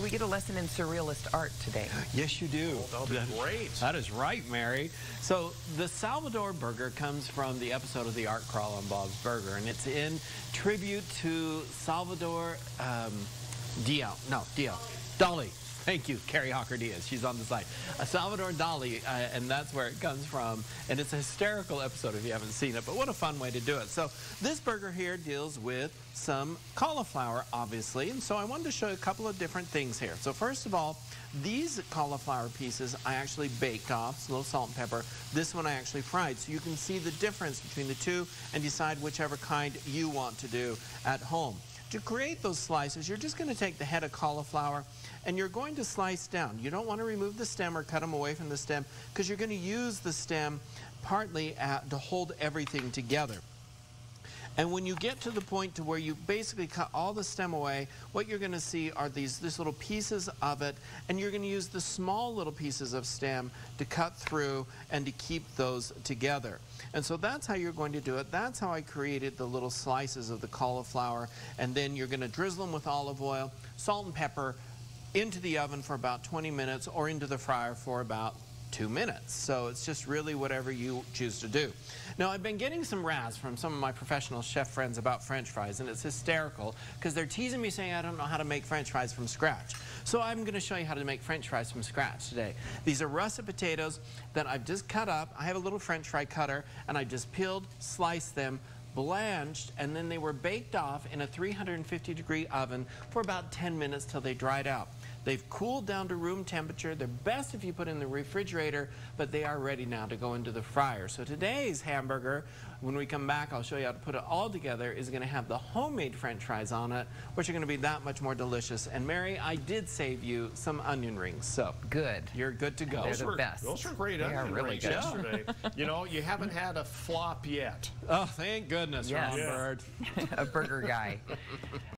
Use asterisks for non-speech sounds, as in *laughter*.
So we get a lesson in surrealist art today. Yes, you do. that'll be great. That is right, Mary. So the Salvador burger comes from the episode of the Art Crawl on Bob's Burger, and it's in tribute to Salvador um, Dio. No, Dio. Dali. Thank you, Carrie Hawker Diaz. She's on the side. Uh, Salvador Dali, uh, and that's where it comes from. And it's a hysterical episode if you haven't seen it, but what a fun way to do it. So this burger here deals with some cauliflower, obviously. And so I wanted to show you a couple of different things here. So first of all, these cauliflower pieces I actually baked off, a little salt and pepper. This one I actually fried. So you can see the difference between the two and decide whichever kind you want to do at home. To create those slices, you're just going to take the head of cauliflower and you're going to slice down. You don't want to remove the stem or cut them away from the stem because you're going to use the stem partly at, to hold everything together. And when you get to the point to where you basically cut all the stem away, what you're going to see are these, these little pieces of it, and you're going to use the small little pieces of stem to cut through and to keep those together. And so that's how you're going to do it. That's how I created the little slices of the cauliflower. And then you're going to drizzle them with olive oil, salt and pepper, into the oven for about 20 minutes or into the fryer for about two minutes. So it's just really whatever you choose to do. Now, I've been getting some razz from some of my professional chef friends about French fries, and it's hysterical because they're teasing me saying I don't know how to make French fries from scratch. So I'm going to show you how to make French fries from scratch today. These are russet potatoes that I've just cut up. I have a little French fry cutter, and I just peeled, sliced them, blanched, and then they were baked off in a 350 degree oven for about 10 minutes till they dried out. They've cooled down to room temperature. They're best if you put in the refrigerator, but they are ready now to go into the fryer. So today's hamburger, when we come back, I'll show you how to put it all together, is going to have the homemade french fries on it, which are going to be that much more delicious. And Mary, I did save you some onion rings, so Good. you're good to go. They're the were, best. Those are great They are onion really rings good. yesterday. *laughs* you know, you haven't had a flop yet. Oh, thank goodness, Yes. Ron Yeah. Bird. *laughs* a burger guy.